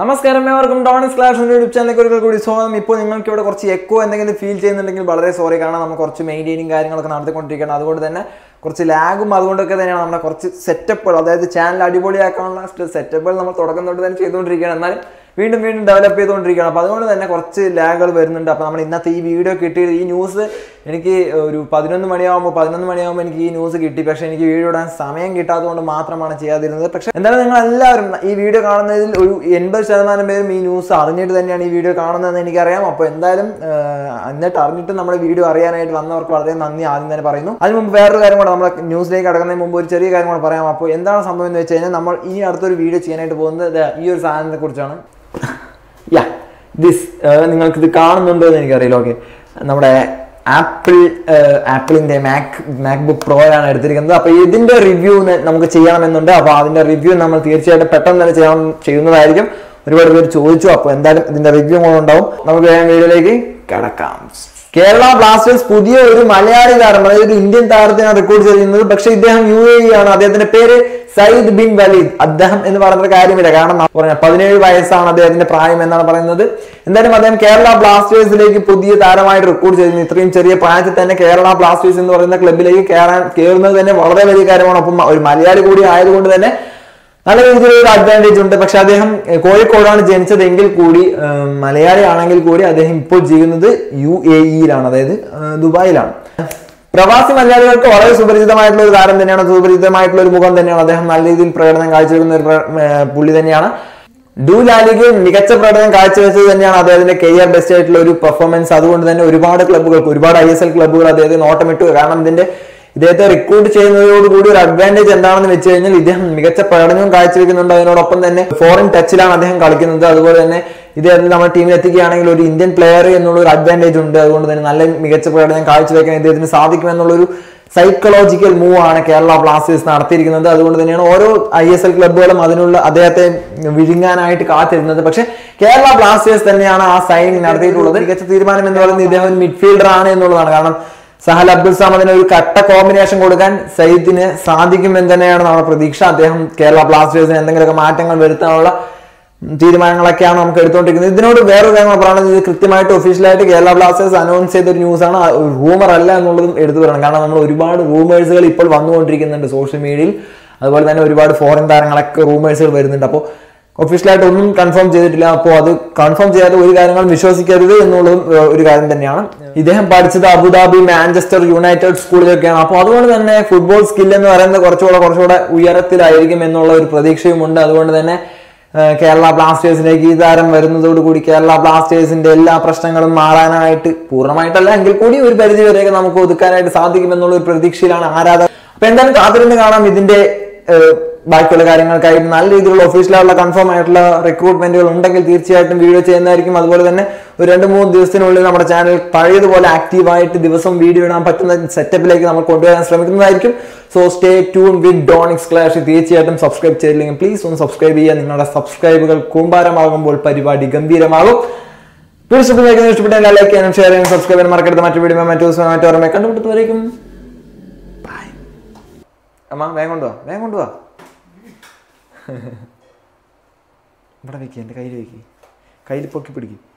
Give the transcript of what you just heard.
നമസ്കാരം ഏവർക്കും ഡോണിസ് clash YouTube ചാനലിലേക്ക് ഒരിക്കൽ കൂടി സ്വാഗതം. ഇപ്പോൾ നിങ്ങൾക്ക് ഇവിടെ കുറച്ച് എക്കോ എന്തെങ്കിലും ഫീൽ ചെയ്യുന്നുണ്ടെങ്കിൽ വളരെ സോറി കാരണം നമ്മൾ കുറച്ച് മെയിന്റെയിനിങ് കാര്യങ്ങളൊക്കെ നടത്തിക്കൊണ്ടിരിക്കുകയാണ്. അതുകൊണ്ട് തന്നെ കുറച്ച് ലാഗും അതുകൊണ്ടൊക്കെ തന്നെയാണ് നമ്മുടെ കുറച്ച് സെറ്റപ്പുകൾ അതായത് ചാനൽ അടിപൊളിയാക്കാനുള്ള സെറ്റപ്പുകൾ നമ്മൾ തുടക്കം തൊട്ട് തന്നെ ചെയ്തുകൊണ്ടിരിക്കുകയാണ്. എന്നാലും വീണ്ടും വീണ്ടും ഡെവലപ്പ് ചെയ്തുകൊണ്ടിരിക്കുകയാണ്. അപ്പോൾ അതുകൊണ്ട് തന്നെ കുറച്ച് ലാഗുകൾ വരുന്നുണ്ട്. അപ്പോൾ നമ്മൾ ഇന്നത്തെ ഈ വീഡിയോ കിട്ടിയത് ഈ ന്യൂസ് എനിക്ക് ഒരു പതിനൊന്ന് മണിയാകുമ്പോൾ പതിനൊന്ന് മണിയാകുമ്പോൾ എനിക്ക് ഈ ന്യൂസ് കിട്ടി. പക്ഷേ എനിക്ക് വീഡിയോ ഇടാൻ സമയം കിട്ടാത്തതുകൊണ്ട് മാത്രമാണ് ചെയ്യാതിരുന്നത്. പക്ഷേ എന്തായാലും നിങ്ങൾ എല്ലാവരും ഈ വീഡിയോ കാണുന്നതിൽ ഒരു എൺപത് ശതമാനം പേരും ഈ ന്യൂസ് അറിഞ്ഞിട്ട് തന്നെയാണ് ഈ വീഡിയോ കാണുന്നതെന്ന് എനിക്കറിയാം. അപ്പോൾ എന്തായാലും എന്നിട്ട് അറിഞ്ഞിട്ട് നമ്മുടെ വീഡിയോ അറിയാനായിട്ട് വന്നവർക്ക് വളരെ നന്ദി ആദ്യം തന്നെ പറയുന്നു. അതിന് മുമ്പ് വേറൊരു കാര്യം കൂടെ നമ്മുടെ ന്യൂസിലേക്ക് കടക്കുന്നതിന് മുമ്പ് ഒരു ചെറിയ കാര്യം കൂടെ പറയാം. അപ്പോൾ എന്താണ് സംഭവം എന്ന് വെച്ച് കഴിഞ്ഞാൽ നമ്മൾ ഇനി അടുത്തൊരു വീഡിയോ ചെയ്യാനായിട്ട് പോകുന്നത് ഈ ഒരു സാധനത്തെ കുറിച്ചാണ് ദിസ് നിങ്ങൾക്ക് ഇത് കാണുന്നുണ്ടോ എന്ന് എനിക്കറിയില്ല ഓക്കെ നമ്മുടെ ആപ്പിൾ ആപ്പിളിന്റെ മാക് മാക്ബുക്ക് പ്രോ ആണ് എടുത്തിരിക്കുന്നത്. അപ്പോൾ ഇതിന്റെ റിവ്യൂ നമുക്ക് ചെയ്യണമെന്നുണ്ട്. അപ്പോൾ അതിന്റെ റിവ്യൂ നമ്മൾ തീർച്ചയായിട്ടും പെട്ടെന്ന് തന്നെ ചെയ്യാൻ ചെയ്യുന്നതായിരിക്കും. ഒരുപാട് പേര് ചോദിച്ചു അപ്പോൾ എന്തായാലും ഇതിന്റെ റിവ്യൂ ഉണ്ടാവും. നമുക്ക് വേഗം വീഡിയോയിലേക്ക് കിടക്കാം. കേരള ബ്ലാസ്റ്റേഴ്സ് പുതിയ ഒരു മലയാളി താരം അതായത് ഒരു ഇന്ത്യൻ താരത്തിനാണ് റെക്കോർഡ് ചെയ്യുന്നത് പക്ഷേ ഇദ്ദേഹം യു എ ആണ്. അദ്ദേഹത്തിന്റെ പേര് സയ്യിദ് ബിൻ വലീദ്. അദ്ദേഹം എന്ന് പറയുന്ന കാര്യമില്ല. കാരണം പറഞ്ഞ പതിനേഴ് വയസ്സാണ് അദ്ദേഹത്തിന്റെ പ്രായം എന്നാണ് പറയുന്നത്. എന്തായാലും അദ്ദേഹം കേരള ബ്ലാസ്റ്റേഴ്സിലേക്ക് പുതിയ താരമായിട്ട് റെക്കോർഡ് ചെയ്യുന്നു ഇത്രയും ചെറിയ പ്രായത്തിൽ തന്നെ കേരള ബ്ലാസ്റ്റേഴ്സ് എന്ന് പറയുന്ന ക്ലബിലേക്ക് കയറാൻ കയറുന്നത് തന്നെ വളരെ വലിയ കാര്യമാണ്. ഒപ്പം ഒരു മലയാളി കൂടി ആയതുകൊണ്ട് തന്നെ നല്ല രീതിയിലൊരു അഡ്വാന്റേജ് ഉണ്ട്. പക്ഷെ അദ്ദേഹം കോഴിക്കോടാണ് ജനിച്ചതെങ്കിൽ കൂടി മലയാളി ആണെങ്കിൽ കൂടി അദ്ദേഹം ഇപ്പോൾ ജീവിക്കുന്നത് യു എ ഇയിലാണ്. അതായത് ദുബായിലാണ്. പ്രവാസി മലയാളികൾക്ക് വളരെ സുപരിചിതമായിട്ടുള്ള ഒരു താരം തന്നെയാണ് സുപരിചിതമായിട്ടുള്ള ഒരു മുഖം തന്നെയാണ്. അദ്ദേഹം നല്ല രീതിയിൽ പ്രകടനം കാഴ്ചവെക്കുന്ന ഒരു പുള്ളി തന്നെയാണ്. ഡു ലാലിഗയിൽ മികച്ച പ്രകടനം കാഴ്ചവെച്ചത് തന്നെയാണ് അദ്ദേഹത്തിന്റെ കരിയർ ബെസ്റ്റ് ആയിട്ടുള്ള ഒരു പെർഫോമൻസ് അതുകൊണ്ട് തന്നെ ഒരുപാട് ക്ലബ്ബുകൾക്ക് ഒരുപാട് ഐ എസ് എൽ ക്ലബ്ബുകൾ അദ്ദേഹത്തെ നോട്ടമിട്ടു. കാരണം ഇതിന്റെ ഇദ്ദേഹത്തെ റിക്രൂട്ട് ചെയ്യുന്നതോടുകൂടി ഒരു അഡ്വാന്റേജ് എന്താണെന്ന് വെച്ച് കഴിഞ്ഞാൽ ഇദ്ദേഹം മികച്ച പ്രകടനവും കാഴ്ചവെക്കുന്നുണ്ട്. അതിനോടൊപ്പം തന്നെ ഫോറിൻ ടച്ചിലാണ് അദ്ദേഹം കളിക്കുന്നത്. അതുപോലെ തന്നെ ഇദ്ദേഹത്തെ നമ്മുടെ ടീമിൽ എത്തിക്കുകയാണെങ്കിൽ ഒരു ഇന്ത്യൻ പ്ലെയർ എന്നുള്ള ഒരു അഡ്വാന്റേജ് ഉണ്ട്. അതുകൊണ്ട് തന്നെ നല്ല മികച്ച പ്രകടനം കാഴ്ചവെക്കാൻ ഇദ്ദേഹത്തിന് സാധിക്കുമെന്നുള്ളൊരു സൈക്കോളജിക്കൽ മൂവ് ആണ് കേരള ബ്ലാസ്റ്റേഴ്സ് നടത്തിയിരിക്കുന്നത്. അതുകൊണ്ട് തന്നെയാണ് ഓരോ ഐ എസ് എൽ ക്ലബ്ബുകളും അതിനുള്ള അദ്ദേഹത്തെ വിഴുങ്ങാനായിട്ട് കാത്തിരുന്നത്. പക്ഷേ കേരള ബ്ലാസ്റ്റേഴ്സ് തന്നെയാണ് ആ സൈനിങ് നടത്തിയിട്ടുള്ളത്. മികച്ച തീരുമാനം എന്ന് പറയുന്നത് ഇദ്ദേഹം മിഡ്ഫീൽഡർ ആണ് എന്നുള്ളതാണ്. കാരണം സഹൽ അബ്ദുൽ സാമദിന് ഒരു കട്ട കോമ്പിനേഷൻ കൊടുക്കാൻ സയ്യിദിന് സാധിക്കുമെന്ന് തന്നെയാണ് നമ്മുടെ പ്രതീക്ഷ. അദ്ദേഹം കേരള ബ്ലാസ്റ്റേഴ്സിന് എന്തെങ്കിലുമൊക്കെ മാറ്റങ്ങൾ വരുത്താനുള്ള തീരുമാനങ്ങളൊക്കെയാണ് നമുക്ക് എടുത്തുകൊണ്ടിരിക്കുന്നത്. ഇതിനോട് വേറൊരു കാര്യം കൂടെ പറയുന്നത് ഇത് കൃത്യമായിട്ട് ഒഫീഷ്യലായിട്ട് കേരള ബ്ലാസ്റ്റേഴ്സ് അനൗൺസ് ചെയ്ത ഒരു ന്യൂസാണ് റൂമർ അല്ല എന്നുള്ളതും എടുത്തു പറയണം. കാരണം നമ്മൾ ഒരുപാട് റൂമേഴ്സുകൾ ഇപ്പോൾ വന്നുകൊണ്ടിരിക്കുന്നുണ്ട് സോഷ്യൽ മീഡിയയിൽ അതുപോലെ തന്നെ ഒരുപാട് ഫോറിൻ താരങ്ങളൊക്കെ റൂമേഴ്സുകൾ വരുന്നുണ്ട്. അപ്പോൾ ഒഫീഷ്യലായിട്ട് ഒന്നും കൺഫേം ചെയ്തിട്ടില്ല. അപ്പോൾ അത് കൺഫേം ചെയ്യാതെ ഒരു കാര്യങ്ങളും വിശ്വസിക്കരുത് എന്നുള്ളതും ഒരു കാര്യം തന്നെയാണ്. ഇദ്ദേഹം പഠിച്ചത് അബുദാബി മാഞ്ചസ്റ്റർ യുണൈറ്റഡ് സ്കൂളിലൊക്കെയാണ്. അപ്പോൾ അതുകൊണ്ട് തന്നെ ഫുട്ബോൾ സ്കിൽ എന്ന് പറയുന്നത് കുറച്ചുകൂടെ കുറച്ചുകൂടെ ഉയരത്തിലായിരിക്കും എന്നുള്ള ഒരു പ്രതീക്ഷയുമുണ്ട്. അതുകൊണ്ട് തന്നെ കേരള ബ്ലാസ്റ്റേഴ്സിലേക്ക് ഈ താരം വരുന്നതോടുകൂടി കേരള ബ്ലാസ്റ്റേഴ്സിന്റെ എല്ലാ പ്രശ്നങ്ങളും മാറാനായിട്ട് പൂർണമായിട്ടല്ല എങ്കിൽ കൂടി ഒരു പരിധി വരെയൊക്കെ നമുക്ക് ഒതുക്കാനായിട്ട് സാധിക്കുമെന്നുള്ള ഒരു പ്രതീക്ഷയിലാണ് ആരാധകർ. അപ്പൊ എന്തായാലും കാത്തിരുന്ന് കാണാം ഇതിന്റെ ബാക്കിയുള്ള കാര്യങ്ങൾക്കായി നല്ല രീതിയിലുള്ള ഒഫീഷ്യലായുള്ള കൺഫേം ആയിട്ടുള്ള റിക്രൂട്ട്മെന്റുകൾ ഉണ്ടെങ്കിൽ തീർച്ചയായിട്ടും വീഡിയോ ചെയ്യുന്നതായിരിക്കും. അതുപോലെ തന്നെ ഒരു രണ്ട് മൂന്ന് ദിവസത്തിനുള്ളിൽ നമ്മുടെ ചാനൽ പഴയതുപോലെ ആക്റ്റീവായിട്ട് ദിവസം വീഡിയോ ഇടാൻ പറ്റുന്ന സെറ്റപ്പിലേക്ക് നമ്മൾ കൊണ്ടുവരാൻ ശ്രമിക്കുന്നതായിരിക്കും. So stay tune with Donix Clash തീർച്ചയായിട്ടും സബ്സ്ക്രൈബ് ചെയ്തില്ലെങ്കിൽ പ്ലീസ് ഒന്ന് സബ്സ്ക്രൈബ് ചെയ്യുക. നിങ്ങളുടെ സബ്സ്ക്രൈബുകൾ കൂമ്പാരമാകുമ്പോൾ പരിപാടി ഗംഭീരമാകും. തീർച്ചയായിട്ടും ഇഷ്ടപ്പെട്ട എല്ലാ ലൈക്ക് ചെയ്യാനും ഷെയർ ചെയ്യാനും സബ്സ്ക്രൈബ് ചെയ്യാൻ മറക്കരുത്. മറ്റു വീഡിയോ മറ്റു ദിവസം മറ്റു ഓർമ്മ കണ്ടുപിടുത്തുവരേക്കും അമ്മ വേഗം കൊണ്ടുവാ വേഗം ഇവിടെ വെക്ക് എന്റെ കയ്യിൽ വെക്ക്. കയ്യിൽ പൊക്കി പിടിക്കും.